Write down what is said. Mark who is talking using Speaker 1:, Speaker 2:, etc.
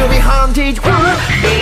Speaker 1: to be haunted.